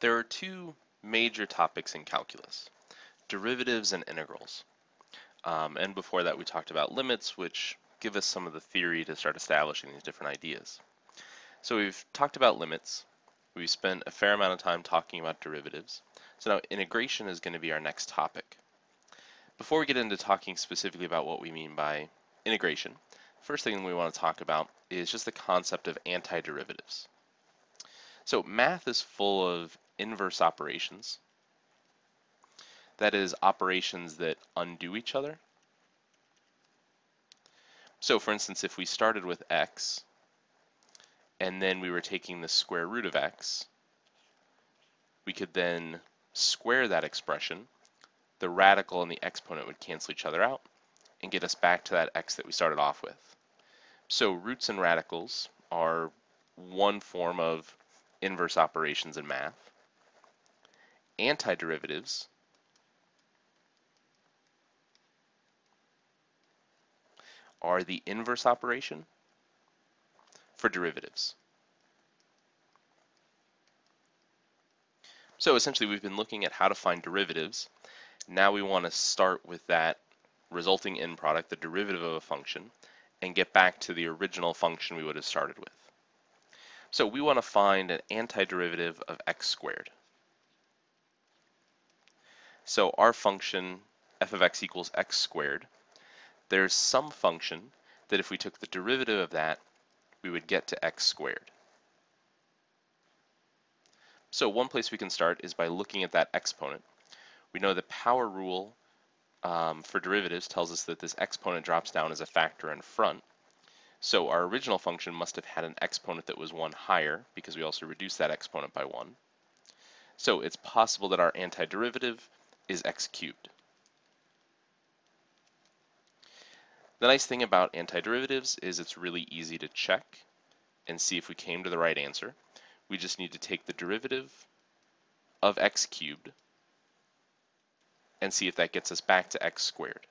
There are two major topics in calculus, derivatives and integrals. Um, and before that we talked about limits, which give us some of the theory to start establishing these different ideas. So we've talked about limits, we've spent a fair amount of time talking about derivatives. So now integration is going to be our next topic. Before we get into talking specifically about what we mean by integration, first thing we want to talk about is just the concept of antiderivatives. So math is full of inverse operations. That is operations that undo each other. So for instance, if we started with x, and then we were taking the square root of x, we could then square that expression. The radical and the exponent would cancel each other out and get us back to that x that we started off with. So roots and radicals are one form of inverse operations in math antiderivatives are the inverse operation for derivatives. So essentially we've been looking at how to find derivatives. Now we want to start with that resulting end product, the derivative of a function, and get back to the original function we would have started with. So we want to find an antiderivative of x squared. So our function f of x equals x squared, there's some function that if we took the derivative of that, we would get to x squared. So one place we can start is by looking at that exponent. We know the power rule um, for derivatives tells us that this exponent drops down as a factor in front. So our original function must have had an exponent that was 1 higher because we also reduced that exponent by 1. So it's possible that our antiderivative is x cubed. The nice thing about antiderivatives is it's really easy to check and see if we came to the right answer. We just need to take the derivative of x cubed and see if that gets us back to x squared.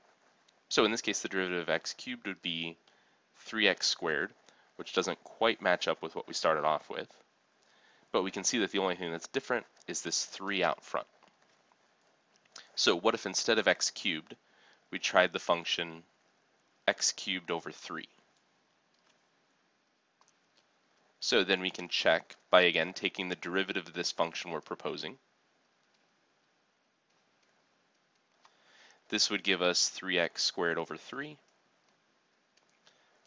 So in this case, the derivative of x cubed would be 3x squared, which doesn't quite match up with what we started off with. But we can see that the only thing that's different is this 3 out front. So what if instead of x cubed, we tried the function x cubed over 3? So then we can check by again taking the derivative of this function we're proposing. This would give us 3x squared over 3.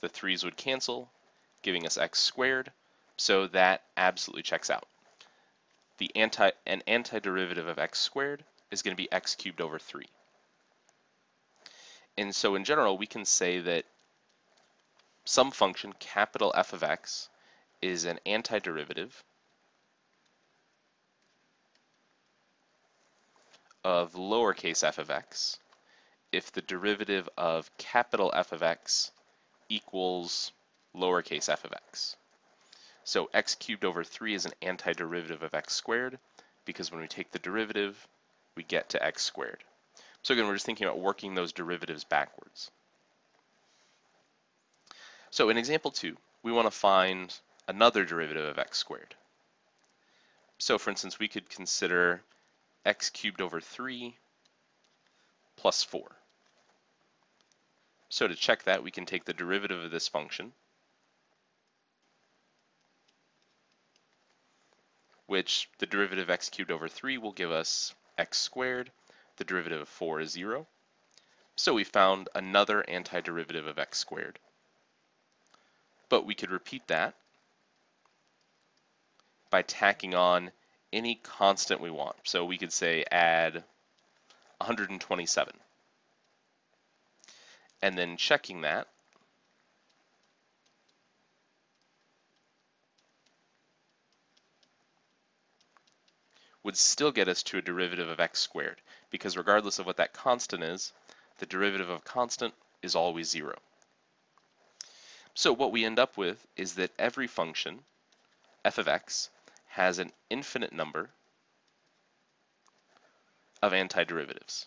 The 3's would cancel, giving us x squared, so that absolutely checks out. The anti an antiderivative of x squared is going to be x cubed over 3. And so in general, we can say that some function, capital F of x, is an antiderivative of lowercase f of x if the derivative of capital F of x equals lowercase f of x. So x cubed over 3 is an antiderivative of x squared because when we take the derivative, we get to x squared. So again, we're just thinking about working those derivatives backwards. So in example 2, we want to find another derivative of x squared. So for instance, we could consider x cubed over 3 plus 4. So to check that, we can take the derivative of this function, which the derivative of x cubed over 3 will give us x squared. The derivative of 4 is 0. So we found another antiderivative of x squared. But we could repeat that by tacking on any constant we want. So we could say add 127. And then checking that, would still get us to a derivative of x squared, because regardless of what that constant is, the derivative of constant is always zero. So what we end up with is that every function, f of x, has an infinite number of antiderivatives.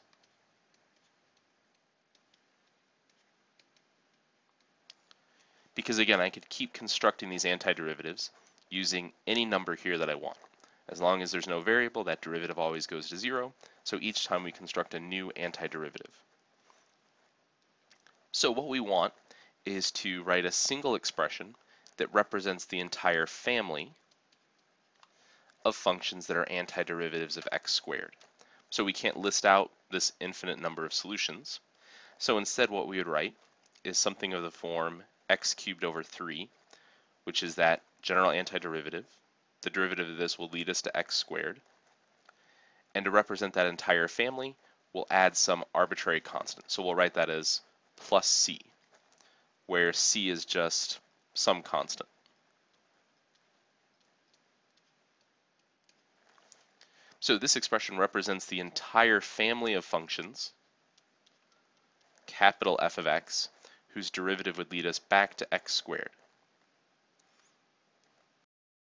Because again, I could keep constructing these antiderivatives using any number here that I want. As long as there's no variable, that derivative always goes to zero. So each time we construct a new antiderivative. So what we want is to write a single expression that represents the entire family of functions that are antiderivatives of x squared. So we can't list out this infinite number of solutions. So instead what we would write is something of the form x cubed over 3, which is that general antiderivative. The derivative of this will lead us to x squared. And to represent that entire family, we'll add some arbitrary constant. So we'll write that as plus c, where c is just some constant. So this expression represents the entire family of functions, capital F of x, whose derivative would lead us back to x squared.